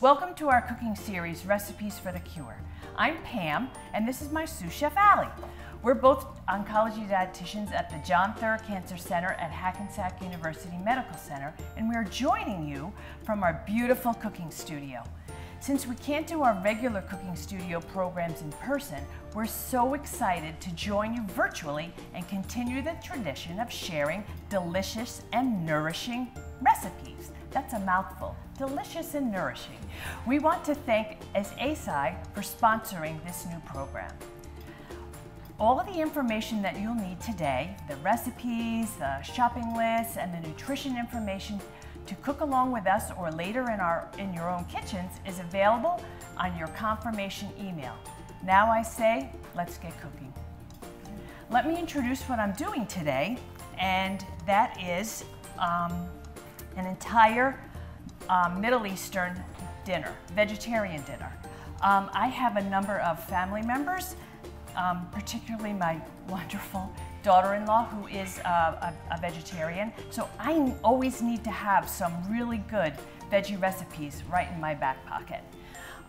Welcome to our cooking series, Recipes for the Cure. I'm Pam, and this is my sous chef, Allie. We're both oncology dietitians at the John Theurer Cancer Center at Hackensack University Medical Center, and we're joining you from our beautiful cooking studio. Since we can't do our regular cooking studio programs in person, we're so excited to join you virtually and continue the tradition of sharing delicious and nourishing recipes. That's a mouthful. Delicious and nourishing. We want to thank ASI for sponsoring this new program. All of the information that you'll need today, the recipes, the shopping lists, and the nutrition information to cook along with us or later in, our, in your own kitchens is available on your confirmation email. Now I say, let's get cooking. Let me introduce what I'm doing today, and that is um, an entire um, Middle Eastern dinner, vegetarian dinner. Um, I have a number of family members, um, particularly my wonderful daughter-in-law who is a, a, vegetarian. So I always need to have some really good veggie recipes right in my back pocket.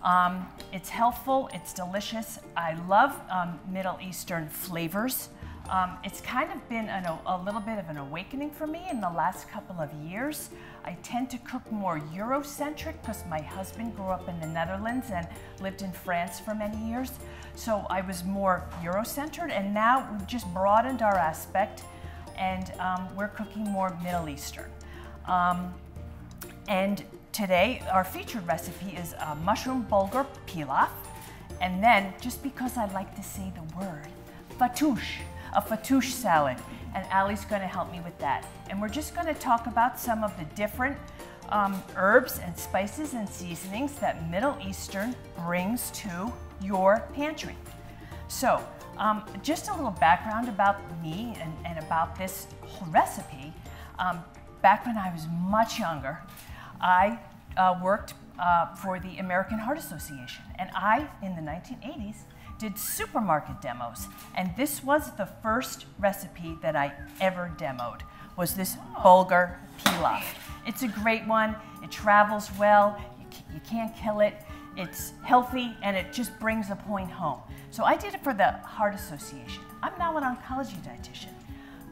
Um, it's healthful, it's delicious. I love um, Middle Eastern flavors. Um, it's kind of been an, a little bit of an awakening for me in the last couple of years. I tend to cook more Eurocentric because my husband grew up in the Netherlands and lived in France for many years. So I was more Eurocentered and now we've just broadened our aspect and um, we're cooking more Middle Eastern. Um, and today our featured recipe is mushroom bulgur pilaf. And then, just because I like to say the word, fattoush, a fattoush salad and Ali's going to help me with that. And we're just going to talk about some of the different um, herbs and spices and seasonings that Middle Eastern brings to your pantry. So, um, just a little background about me and, and about this recipe. Um, back when I was much younger, I uh, worked uh, for the American Heart Association, and I, in the 1980s, did supermarket demos, and this was the first recipe that I ever demoed, was this bulgur pilaf. It's a great one, it travels well, you, you can't kill it, it's healthy, and it just brings a point home. So I did it for the Heart Association. I'm now an oncology dietitian.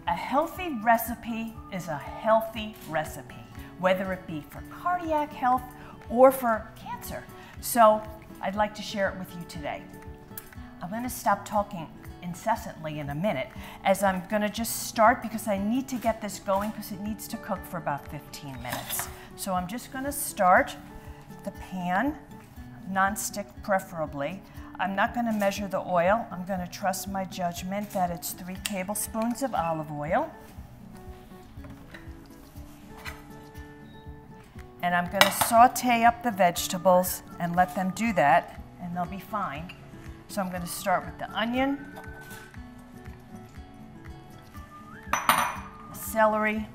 A healthy recipe is a healthy recipe, whether it be for cardiac health or for cancer. So I'd like to share it with you today. I'm going to stop talking incessantly in a minute as I'm going to just start because I need to get this going because it needs to cook for about 15 minutes. So I'm just going to start the pan, non-stick preferably. I'm not going to measure the oil. I'm going to trust my judgment that it's three tablespoons of olive oil. And I'm going to saute up the vegetables and let them do that, and they'll be fine. So I'm going to start with the onion, the celery,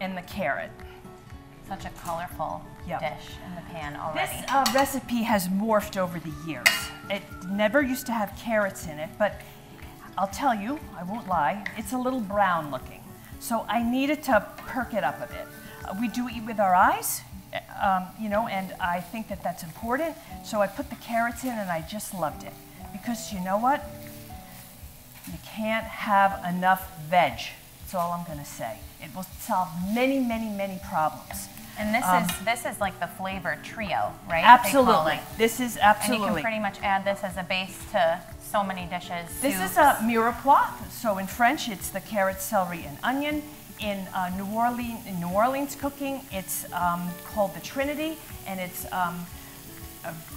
and the carrot. Such a colorful yep. dish in the pan already. This uh, recipe has morphed over the years. It never used to have carrots in it, but I'll tell you, I won't lie, it's a little brown looking. So I needed to perk it up a bit. Uh, we do eat with our eyes, um, you know, and I think that that's important. So I put the carrots in and I just loved it. Because you know what? You can't have enough veg. That's all I'm going to say. It will solve many, many, many problems. And this um, is this is like the flavor trio, right? Absolutely. This is absolutely. And you can pretty much add this as a base to so many dishes. This soups. is a mirepoix. So in French, it's the carrot, celery, and onion in uh, New Orleans, in New Orleans cooking, it's um, called the Trinity, and it's um,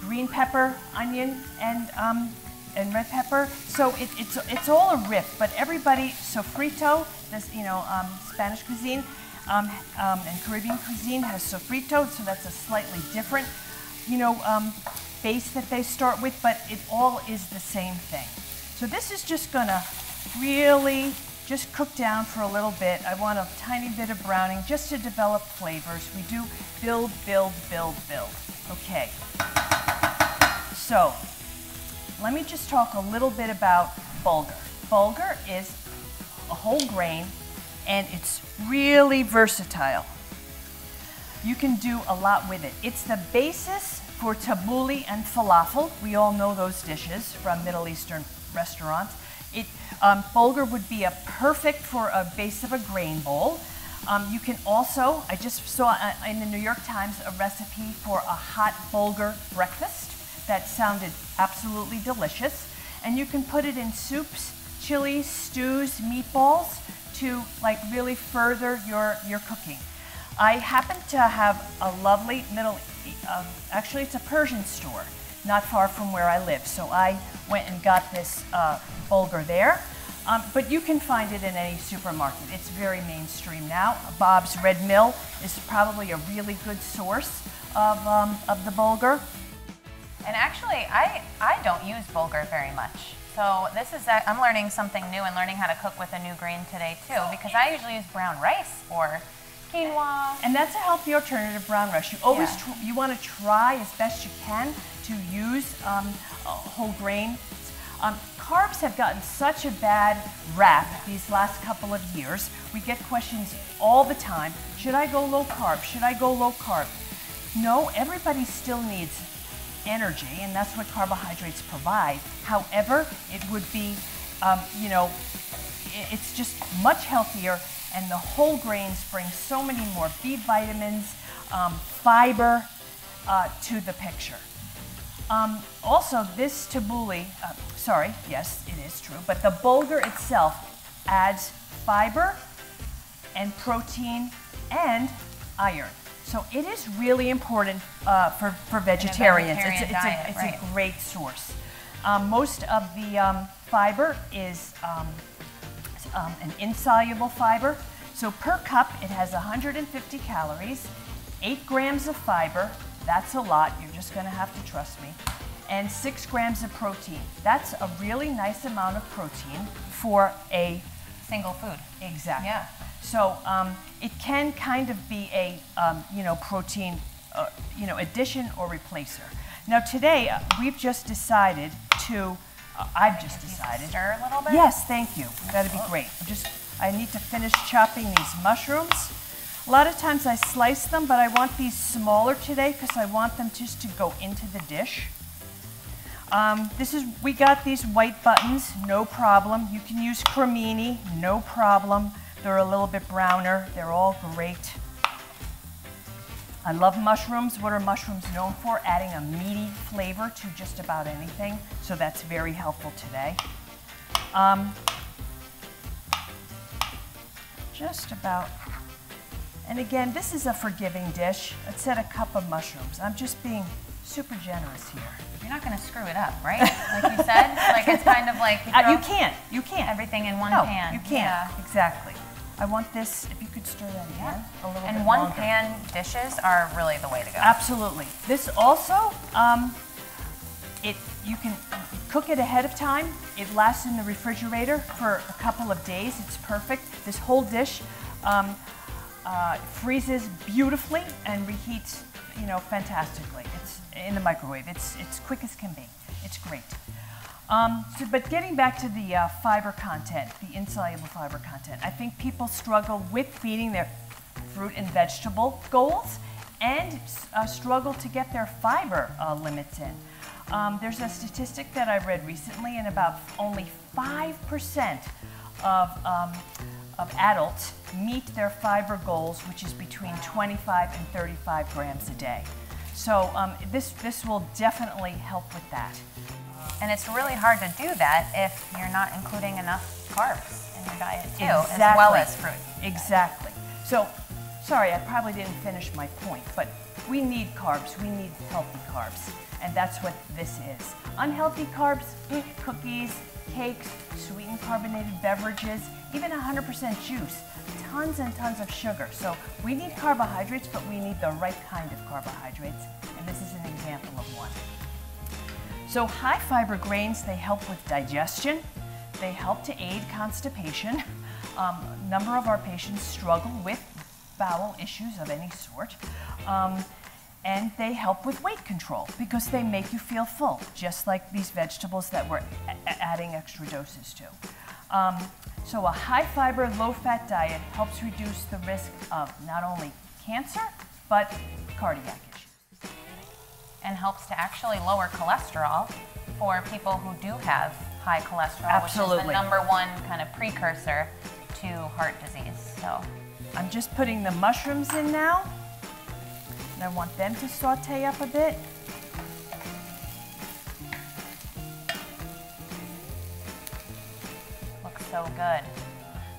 green pepper, onion, and um, and red pepper. So it, it's it's all a riff, but everybody sofrito, this you know um, Spanish cuisine, um, um, and Caribbean cuisine has sofrito, so that's a slightly different you know base that they start with, but it all is the same thing. So this is just gonna really just cook down for a little bit. I want a tiny bit of browning just to develop flavors. We do build, build, build, build. Okay. So, let me just talk a little bit about bulgur. Bulgur is a whole grain and it's really versatile. you can do a lot with it. It's the basis for tabbouleh and falafel. We all know those dishes from Middle Eastern restaurants. It, um, bulgur would be a perfect for a base of a grain bowl. Um, you can also, I just saw uh, in the New York Times a recipe for a hot bulgur breakfast that sounded absolutely delicious. And you can put it in soups, chilies, stews, meatballs to like really further your, your cooking. I happen to have a lovely Middle, um, actually it's a Persian store not far from where I live. So I went and got this uh, bulgur there. Um, but you can find it in any supermarket. It's very mainstream now. Bob's Red Mill is probably a really good source of, um, of the bulgur. And actually, I, I don't use bulgur very much. So this is, I'm learning something new and learning how to cook with a new grain today too, because I usually use brown rice or quinoa. And that's a healthy alternative brown rice. You always, yeah. you want to try as best you can to use um, whole grains. Um, carbs have gotten such a bad rap these last couple of years. We get questions all the time. Should I go low carb? Should I go low carb? No, everybody still needs energy, and that's what carbohydrates provide. However, it would be, um, you know, it's just much healthier, and the whole grains bring so many more B vitamins, um, fiber uh, to the picture. Um, also, this tabbouleh, uh, sorry, yes, it is true, but the bulgur itself adds fiber and protein and iron. So it is really important uh, for, for vegetarians. It's, a, it's, diet, a, it's right. a, great source. Um, most of the um, fiber is um, um, an insoluble fiber. So per cup, it has 150 calories, 8 grams of fiber, that's a lot. You're just going to have to trust me. And six grams of protein. That's a really nice amount of protein for a single food. Exactly. Yeah. So um, it can kind of be a um, you know protein uh, you know addition or replacer. Now today uh, we've just decided to. Uh, I've just decided. Stir a little bit. Yes, thank you. That'd be great. I'm just I need to finish chopping these mushrooms. A lot of times I slice them, but I want these smaller today because I want them just to go into the dish. Um, this is, we got these white buttons, no problem. You can use cremini, no problem. They're a little bit browner. They're all great. I love mushrooms. What are mushrooms known for? Adding a meaty flavor to just about anything. So that's very helpful today. Um, just about and again, this is a forgiving dish. It said a cup of mushrooms. I'm just being super generous here. You're not going to screw it up, right? Like you said, like it's kind of like you, uh, you can't. You can't. Everything in one no, pan. You can't. Yeah. Exactly. I want this. If you could stir that again yeah. a little and bit one longer. pan dishes are really the way to go. Absolutely. This also, um, it you can cook it ahead of time. It lasts in the refrigerator for a couple of days. It's perfect. This whole dish. Um, uh, freezes beautifully and reheats, you know, fantastically. It's in the microwave. It's it's quick as can be. It's great. Um, so, but getting back to the uh, fiber content, the insoluble fiber content, I think people struggle with feeding their fruit and vegetable goals and uh, struggle to get their fiber uh, limits in. Um, there's a statistic that I read recently, and about only 5% of um, of adults meet their fiber goals, which is between 25 and 35 grams a day. So um, this, this will definitely help with that. And it's really hard to do that if you're not including enough carbs in your diet too, exactly. as well as fruit. Exactly. So, sorry, I probably didn't finish my point, but we need carbs. We need healthy carbs, and that's what this is. Unhealthy carbs, cookies, cakes, sweetened carbonated beverages, even 100% juice, tons and tons of sugar. So we need carbohydrates, but we need the right kind of carbohydrates, and this is an example of one. So high fiber grains, they help with digestion, they help to aid constipation. Um, a number of our patients struggle with bowel issues of any sort. Um, and they help with weight control because they make you feel full, just like these vegetables that we're adding extra doses to. Um, so a high fiber, low fat diet helps reduce the risk of not only cancer, but cardiac issues. And helps to actually lower cholesterol for people who do have high cholesterol, which is the number one kind of precursor to heart disease. So I'm just putting the mushrooms in now. And I want them to saute up a bit. looks so good.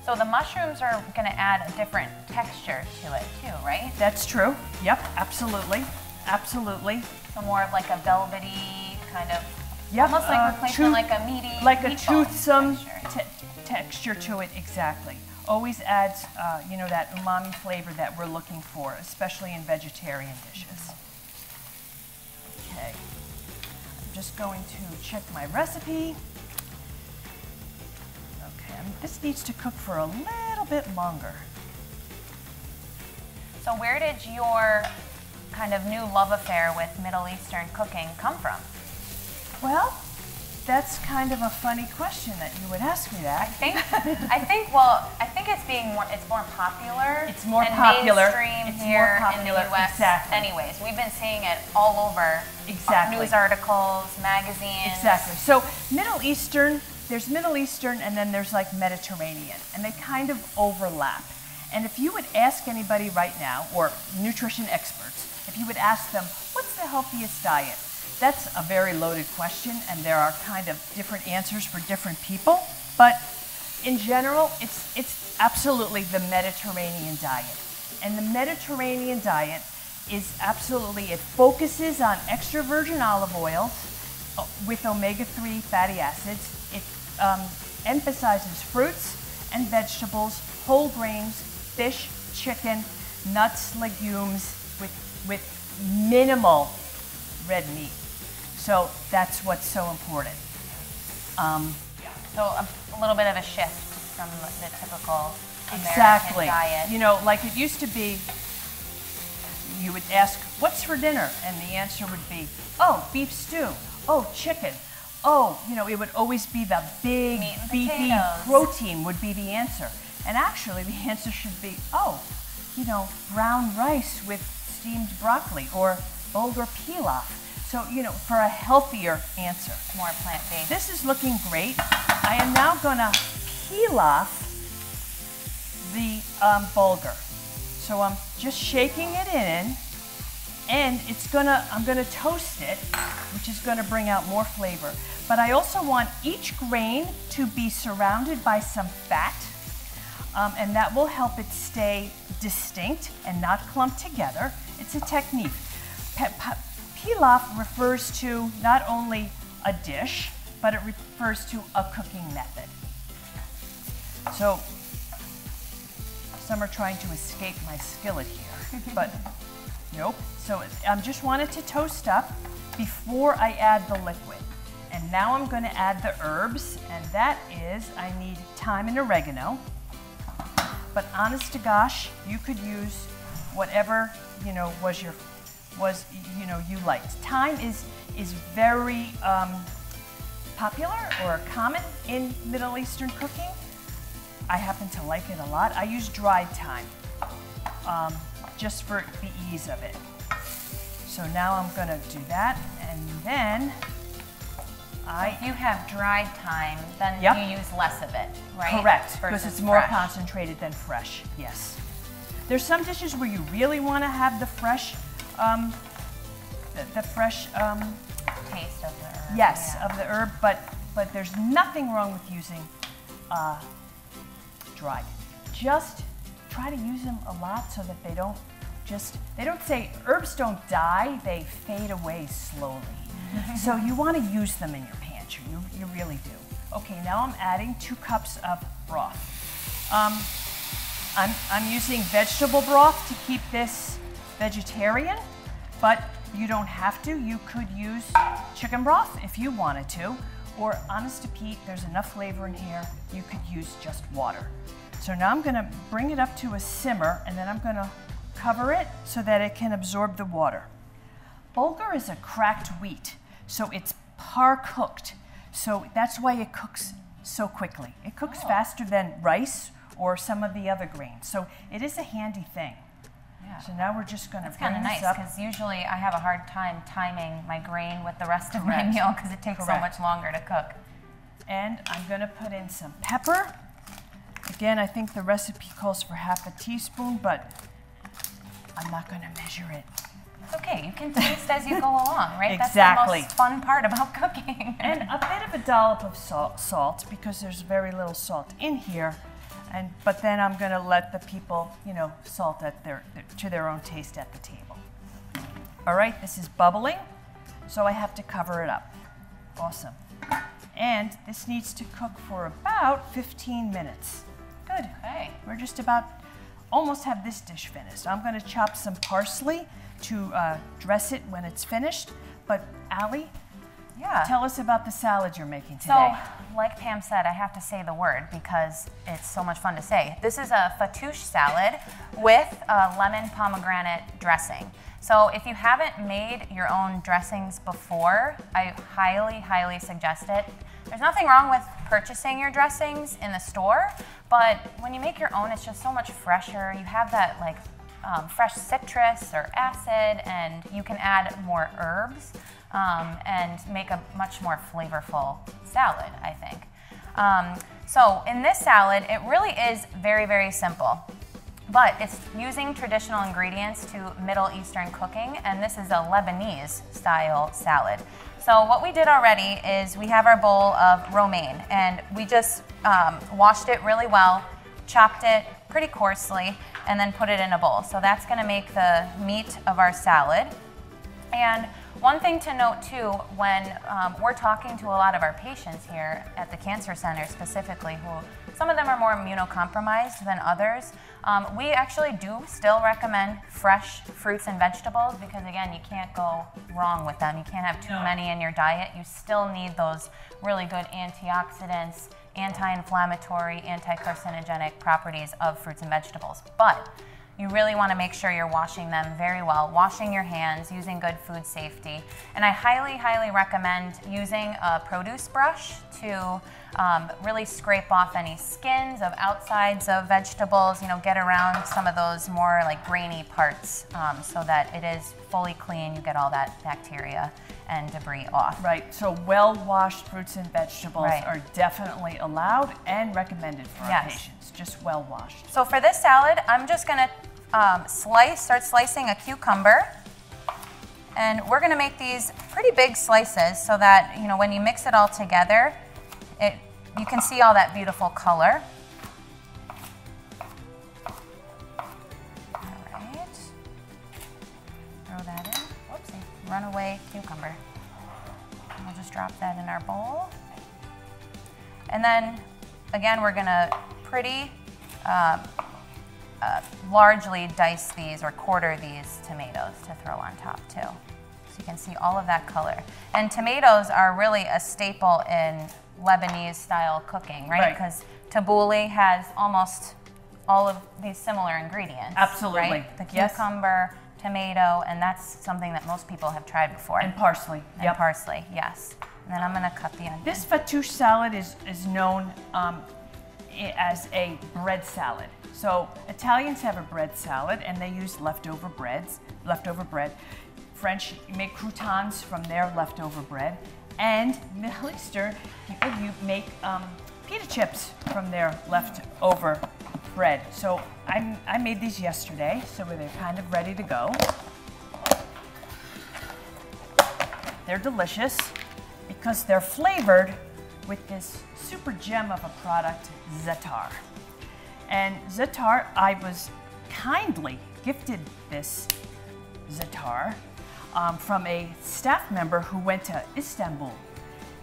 So the mushrooms are going to add a different texture to it too, right? That's true. Yep, absolutely. Absolutely. So more of like a velvety kind of, Yep, almost like uh, replacing like a meaty, Like a toothsome texture. te- texture to it, exactly. Always adds, uh, you know, that umami flavor that we're looking for, especially in vegetarian dishes. Okay. I'm just going to check my recipe. Okay, um, this needs to cook for a little bit longer. So where did your kind of new love affair with Middle Eastern cooking come from? Well, that's kind of a funny question that you would ask me that. I think, I think, well, I think it's being more, it's more popular. It's more and popular. mainstream It's more here popular, in the U.S. exactly. Anyways, we've been seeing it all over. Exactly. News articles, magazines. Exactly. So Middle Eastern, there's Middle Eastern and then there's like Mediterranean, and they kind of overlap. And if you would ask anybody right now, or nutrition experts, if you would ask them, what's the healthiest diet? That's a very loaded question, and there are kind of different answers for different people. But in general, it's, it's absolutely the Mediterranean diet. And the Mediterranean diet is absolutely, it focuses on extra virgin olive oils uh, with omega 3 fatty acids. It um, emphasizes fruits and vegetables, whole grains, fish, chicken, nuts, legumes, with, with minimal red meat. So that's what's so important. Um, So a, a little bit of a shift from the, typical American exactly. diet. You know, like it used to be, you would ask, what's for dinner? And the answer would be, oh, beef stew. Oh, chicken. Oh, you know, it would always be the big, beefy protein would be the answer. And actually, the answer should be, oh, you know, brown rice with steamed broccoli or bulgur pilaf. So, you know, for a healthier answer. more plant-based. This is looking great. I am now gonna peel off the um, bulgur. So I'm just shaking it in, and it's gonna, I'm gonna toast it, which is gonna bring out more flavor. But I also want each grain to be surrounded by some fat, um, and that will help it stay distinct and not clump together. It's a technique. Pe- pilaf refers to not only a dish, but it refers to a cooking method. So, some are trying to escape my skillet here, but nope. So I am just wanted to toast up before I add the liquid. And now I'm going to add the herbs, and that is I need thyme and oregano. But honest to gosh, you could use whatever you know was your was you know you liked. Thyme is is very um, popular or common in Middle Eastern cooking. I happen to like it a lot. I use dried thyme um, just for the ease of it. So now I'm going to do that, and then I If you have dried thyme, then Yep. you use less of it, right? Correct, because it's more fresh. concentrated than fresh. Yes. There's some dishes where you really want to have the fresh, um, the, the fresh, um, taste of the herb. yes, yeah. of the herb, but but there's nothing wrong with using uh, dried. Just try to use them a lot so that they don't just they don't say herbs don't die; they fade away slowly. so you want to use them in your pantry. You, you really do. Okay, now I'm adding two cups of broth. Um, I'm, I'm using vegetable broth to keep this vegetarian, but you don't have to. You could use chicken broth if you wanted to, or honest to Pete, there's enough flavor in here, you could use just water. So now I'm gonna bring it up to a simmer and then I'm gonna cover it so that it can absorb the water. Bulgur is a cracked wheat, so it's par cooked. So that's why it cooks so quickly. It cooks oh. faster than rice or some of the other grains. So it is a handy thing. Yeah. So now we're just going to It's kind of nice because usually I have a hard time timing my grain with the rest of my meal because it takes Correct. so much longer to cook. And I'm going to put in some pepper. Again, I think the recipe calls for half a teaspoon, but I'm not going to measure it. It's okay. You can taste as you go along, right? Exactly. That's the most fun part about cooking. and a bit of a dollop of salt, salt because there's very little salt in here. And, but then I'm going to let the people, you know, salt at their, to their own taste at the table. All right, this is bubbling, so I have to cover it up. Awesome. And this needs to cook for about 15 minutes. Good. Okay. We're just about almost have this dish finished. I'm going to chop some parsley to uh, dress it when it's finished. But Allie, yeah. tell us about the salad you're making today. So, like Pam said, I have to say the word because it's so much fun to say. This is a fattoush salad with a lemon pomegranate dressing. So if you haven't made your own dressings before, I highly, highly suggest it. There's nothing wrong with purchasing your dressings in the store, but when you make your own, it's just so much fresher. You have that like um, fresh citrus or acid, and you can add more herbs um, and make a much more flavorful salad, I think. Um, so in this salad, it really is very, very simple. But it's using traditional ingredients to Middle Eastern cooking, and this is a Lebanese style salad. So what we did already is we have our bowl of romaine, and we just um, washed it really well, chopped it pretty coarsely, and then put it in a bowl. So that's gonna make the meat of our salad. And one thing to note too, when um, we're talking to a lot of our patients here at the Cancer Center specifically, who some of them are more immunocompromised than others, um, we actually do still recommend fresh fruits and vegetables because again, you can't go wrong with them. You can't have too many in your diet. You still need those really good antioxidants, anti-inflammatory, anti-carcinogenic properties of fruits and vegetables. But you really want to make sure you're washing them very well, washing your hands, using good food safety. And I highly, highly recommend using a produce brush to um, really scrape off any skins of outsides of vegetables, you know, get around some of those more like grainy parts um, so that it is fully clean, you get all that bacteria and debris off. Right, so well-washed fruits and vegetables right. are definitely allowed and recommended for yes. our patients, just well-washed. So for this salad, I'm just gonna um, slice, start slicing a cucumber. And we're gonna make these pretty big slices so that, you know, when you mix it all together, it, you can see all that beautiful color. All right. Throw that in. Whoopsie. Runaway cucumber. And we'll just drop that in our bowl. And then, again, we're gonna pretty uh, uh, largely dice these or quarter these tomatoes to throw on top too. So you can see all of that color. And tomatoes are really a staple in Lebanese style cooking, right? Because right. tabbouleh has almost all of these similar ingredients. Absolutely. Right? The cucumber, yes. tomato, and that's something that most people have tried before. And parsley. And yep. parsley, yes. And then I'm going to cut the onion. This fattoush salad is, is known um, as a bread salad. So Italians have a bread salad and they use leftover breads, leftover bread. French make croutons from their leftover bread. And Middle Eastern people you make um, pita chips from their leftover bread. So I, I made these yesterday, so they're kind of ready to go. They're delicious because they're flavored with this super gem of a product, Za'atar. And Za'atar, I was kindly gifted this Za'atar um, from a staff member who went to Istanbul.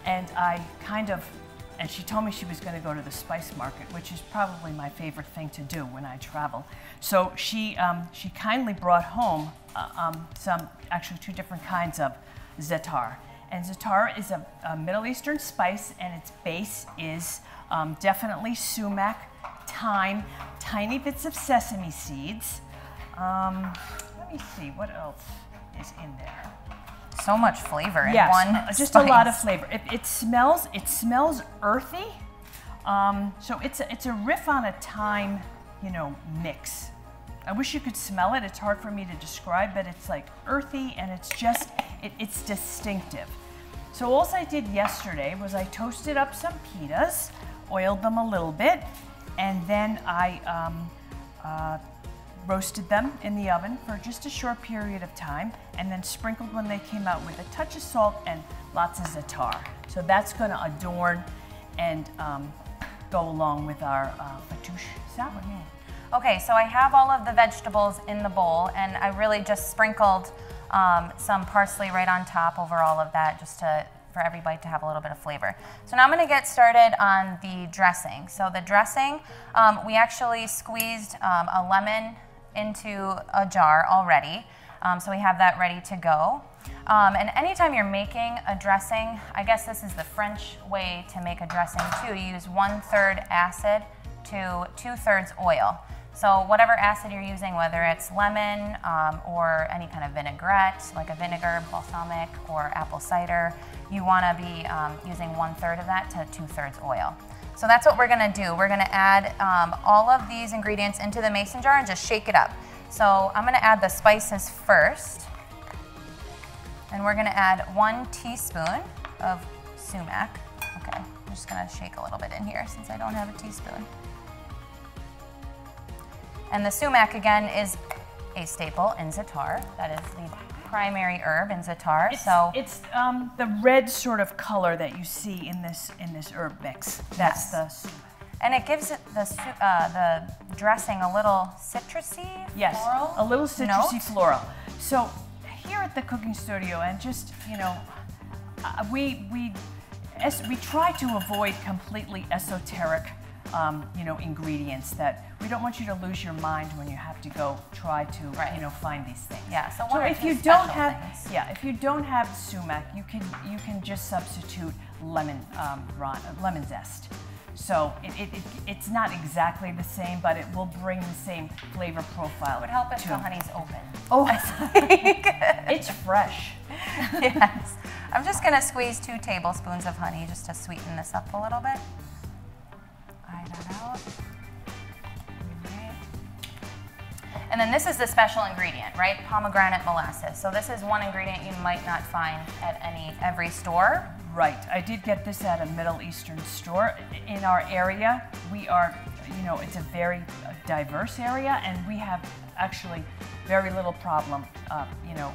And I kind of, and she told me she was going to go to the spice market, which is probably my favorite thing to do when I travel. So she, um, she kindly brought home uh, um, some, actually two different kinds of Za'atar. And Za'atar is a, a, Middle Eastern spice, and its base is um, definitely sumac, thyme, tiny bits of sesame seeds. Um, let me see, what else is in there? So much flavor in yes, one just spice. a lot of flavor. It, it smells, it smells earthy. Um, so it's a, it's a riff on a thyme, you know, mix. I wish you could smell it. It's hard for me to describe, but it's like earthy and it's just, it, it's distinctive. So all I did yesterday was I toasted up some pitas, oiled them a little bit, and then I um, uh, roasted them in the oven for just a short period of time, and then sprinkled when they came out with a touch of salt and lots of za'atar. So that's going to adorn and um, go along with our uh, fattoush salad. Okay, so I have all of the vegetables in the bowl, and I really just sprinkled um, some parsley right on top over all of that just to for every bite to have a little bit of flavor. So now I'm going to get started on the dressing. So the dressing, um, we actually squeezed um, a lemon into a jar already. Um, so we have that ready to go. Um, and anytime you're making a dressing, I guess this is the French way to make a dressing too. You use one third acid to two thirds oil. So whatever acid you're using, whether it's lemon um, or any kind of vinaigrette, like a vinegar, balsamic, or apple cider, you want to be um, using one third of that to two thirds oil. So that's what we're to do. We're to add um, all of these ingredients into the mason jar and just shake it up. So I'm to add the spices first. And we're to add one teaspoon of sumac. Okay, I'm just to shake a little bit in here since I don't have a teaspoon. And the sumac, again, is a staple in Zatar. That is the primary herb in Za'atar. It's, so it's um, the red sort of color that you see in this in this herb mix. That's Yes. the sumac. and it gives it the uh, the dressing a little citrusy, Yes, floral a little citrusy note. floral. So here at the cooking studio, and just you know, uh, we we as we try to avoid completely esoteric, um, you know, ingredients that we don't want you to lose your mind when you have to go try to Right. you know find these things. Yeah, so So if you don't have things. yeah, if you don't have sumac, you can you can just substitute lemon um, ron- lemon zest. So it, it, it, it's not exactly the same, but it will bring the same flavor profile. It would help if the honey's open. Oh, it's fresh. yes. I'm just going to squeeze two tablespoons of honey just to sweeten this up a little bit. That out. And then this is the special ingredient, right? Pomegranate molasses. So this is one ingredient you might not find at any every store. Right. I did get this at a Middle Eastern store. In our area, we are, you know, it's a very diverse area, and we have actually very little problem, uh, you know,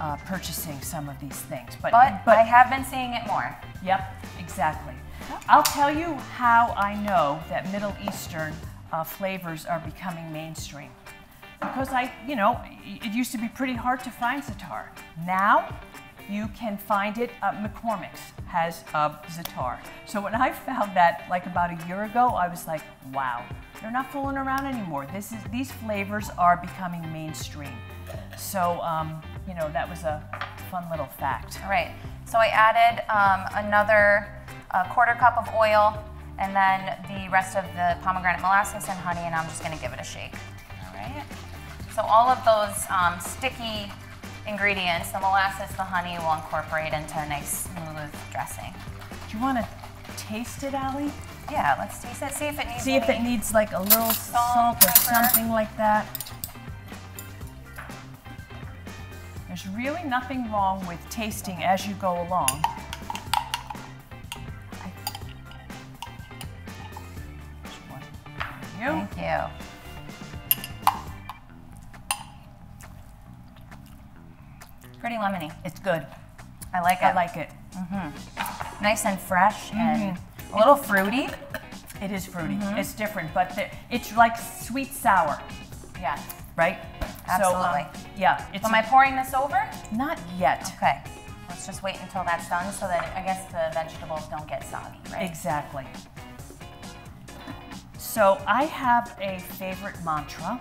uh, purchasing some of these things. But, But, I have been seeing it more. Yep, exactly. I'll tell you how I know that Middle Eastern uh, flavors are becoming mainstream. Because I, you know, it used to be pretty hard to find Zatar. Now, you can find it. Uh, McCormick's has uh, Zatar. So when I found that, like about a year ago, I was like, wow, they're not fooling around anymore. This is these flavors are becoming mainstream. So, um, you know, that was a fun little fact. All right. So I added um, another uh, quarter cup of oil and then the rest of the pomegranate molasses and honey, and I'm just going to give it a shake. All right. So all of those um, sticky ingredients, the molasses, the honey, will incorporate into a nice smooth dressing. Do you want to taste it, Allie? Yeah, let's taste it. See if it needs. See if it needs like a little Salt, salt or pepper. something like that. There's really nothing wrong with tasting as you go along. You. Pretty lemony. It's good. I like it. I like it. Mm -hmm. nice and fresh and Mm-hmm. a little fruity. It is fruity. Mm-hmm. It's different, but the, it's like sweet sour, Yeah. right? So, um, Absolutely. yeah. It's Am I pouring this over? not yet. Okay. Let's just wait until that's done so that I guess the vegetables don't get soggy, right? Exactly. So I have a favorite mantra.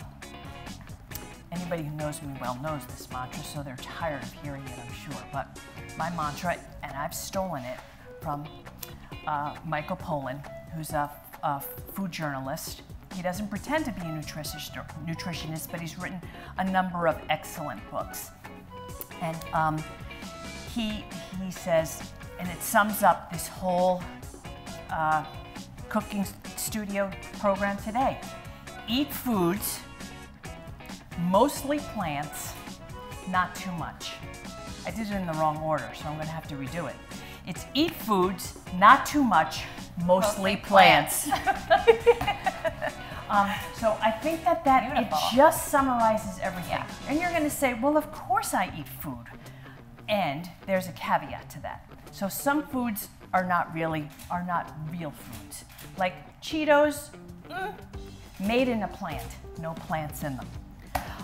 Anybody who knows me well knows this mantra, so they're tired of hearing it, I'm sure. But my mantra, and I've stolen it from uh, Michael Pollan, who's a, a food journalist. He doesn't pretend to be a nutritionist, but he's written a number of excellent books. And um, he, he says, and it sums up this whole uh, cooking studio program today. Eat foods mostly plants, not too much. I did it in the wrong order, so I'm going to have to redo it. It's eat foods, not too much, mostly, Mostly plants. um, so I think that that Beautiful. it just summarizes everything. Yeah. And you're going to say, well, of course I eat food. And there's a caveat to that. So some foods are not really are not real foods. Like Cheetos, mm, made in a plant, no plants in them.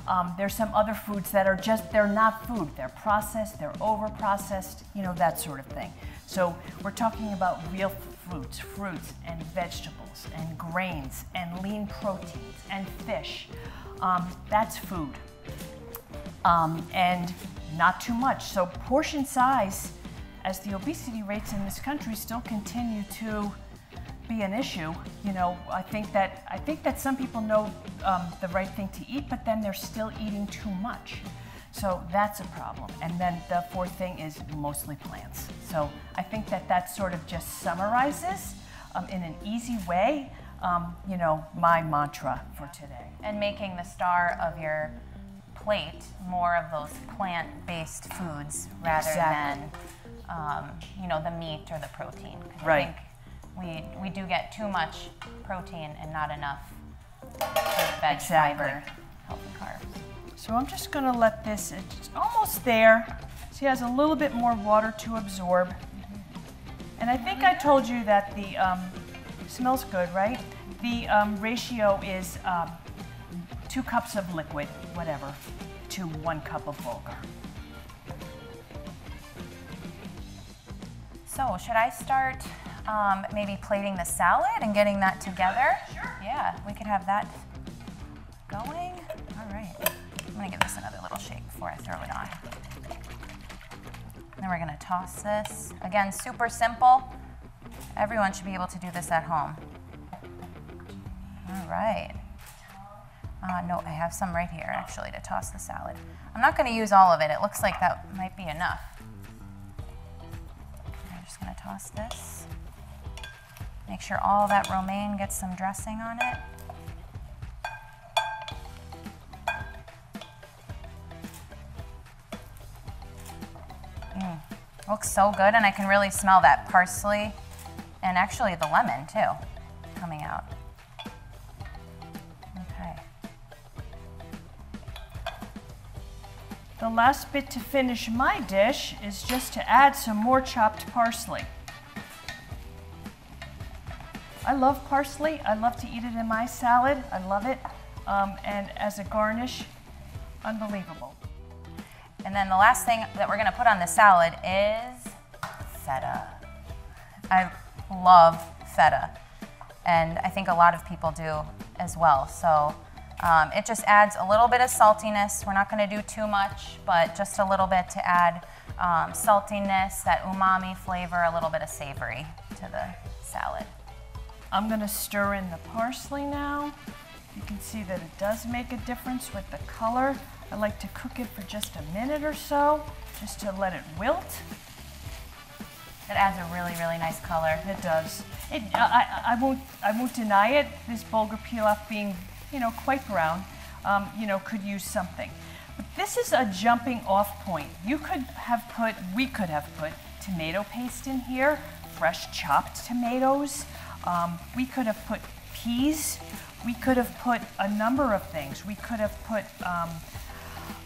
Um, there's some other foods that are just they're not food. They're processed, they're over processed, you know that sort of thing. So we're talking about real fruits, fruits and vegetables and grains and lean proteins and fish. Um, that's food um, and not too much. So portion size, as the obesity rates in this country still continue to be an issue, you know, I think that I think that some people know um, the right thing to eat, but then they're still eating too much. So that's a problem. And then the fourth thing is mostly plants. So I think that that sort of just summarizes um, in an easy way, um, you know, my mantra for today. And making the star of your plate more of those plant-based foods rather Exactly. than, um, you know, the meat or the protein. Right. I think we, we do get too much protein and not enough veg, Exactly. fiber, healthy carbs. So I'm just going to let this, it's almost there. See, it has a little bit more water to absorb. And I think I told you that the, um, smells good, right? The um, ratio is um, two cups of liquid, whatever, to one cup of bulgur. So should I start um, maybe plating the salad and getting that together? Sure. Yeah, we could have that going. All right. I'm gonna give this another little shake before I throw it on. Then we're gonna toss this. Again, super simple. Everyone should be able to do this at home. All right. Uh, no, I have some right here actually to toss the salad. I'm not gonna use all of it. It looks like that might be enough. Toss this. Make sure all that romaine gets some dressing on it. Mm, looks so good, and I can really smell that parsley and actually the lemon too coming out. The last bit to finish my dish is just to add some more chopped parsley. I love parsley. I love to eat it in my salad. I love it. Um, and as a garnish, unbelievable. And then the last thing that we're gonna put on the salad is feta. I love feta, and I think a lot of people do as well. So um, it just adds a little bit of saltiness. We're not gonna do too much, but just a little bit to add um, saltiness, that umami flavor, a little bit of savory to the salad. I'm going to stir in the parsley now. You can see that it does make a difference with the color. I like to cook it for just a minute or so, just to let it wilt. It adds a really, really nice color. It does. It, I, I, I won't, I won't deny it. This bulgur pilaf being, you know, quite brown, um, you know, could use something. But this is a jumping off point. You could have put, we could have put tomato paste in here, fresh chopped tomatoes. Um, we could have put peas. We could have put a number of things. We could have put um,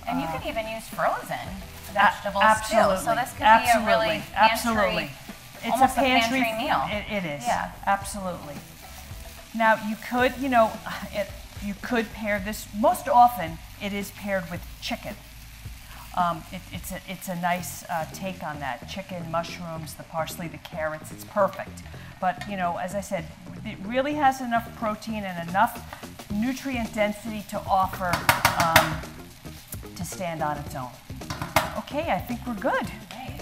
And you could even use frozen vegetables absolutely. too. So this could absolutely. be a really pantry, absolutely. It's almost a pantry, meal. It, it is. Yeah. Absolutely. Now you could, you know, it, you could pair this. Most often, it is paired with chicken. Um, it, it's a it's a nice uh, take on that. Chicken, mushrooms, the parsley, the carrots. It's perfect. But you know, as I said, it really has enough protein and enough nutrient density to offer um, to stand on its own. Okay, I think we're good. Okay.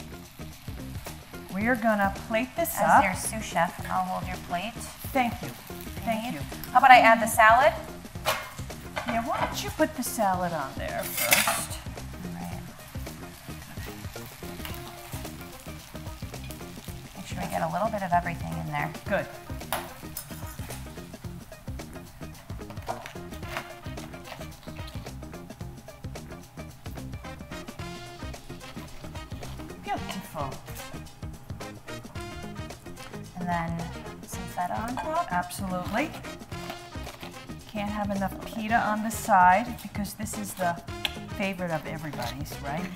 We are gonna plate this up. As your sous chef, I'll hold your plate. Thank you. Thank you. How about I add the salad? Yeah, why don't you put the salad on there first? Make sure we get a little bit of everything in there. Good. Beautiful. And then some feta on top. Absolutely. Can't have enough pita on the side because this is the favorite of everybody's, right?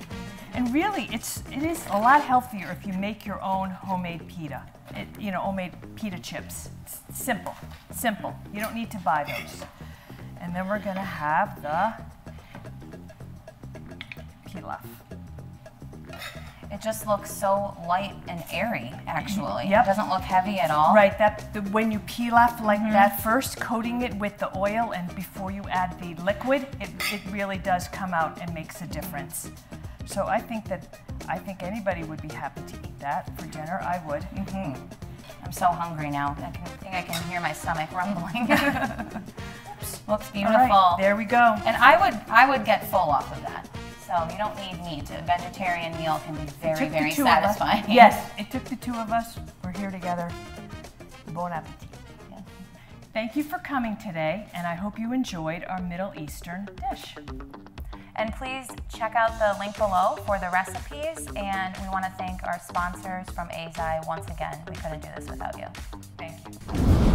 And really, it's it is a lot healthier if you make your own homemade pita. It, you know, homemade pita chips. It's simple, simple. You don't need to buy those. And then we're gonna have the pilaf. It just looks so light and airy, actually. Yep. It doesn't look heavy at all. Right, that the, when you pilaf like mm-hmm. that first, coating it with the oil and before you add the liquid, it, it really does come out and makes a difference. So I think that I think anybody would be happy to eat that for dinner. I would. Mm-hmm. I'm so hungry now. I can, think I can hear my stomach rumbling. looks beautiful. right, there we go. And I would I would get full off of So you don't need meat. A vegetarian meal can be very, very two of us- satisfying. Yes, it took the two of us. We're here together. Bon appetit. Yeah. Thank you for coming today, and I hope you enjoyed our Middle Eastern dish. And please check out the link below for the recipes. And we want to thank our sponsors from Azai once again. We couldn't do this without you. Thank you.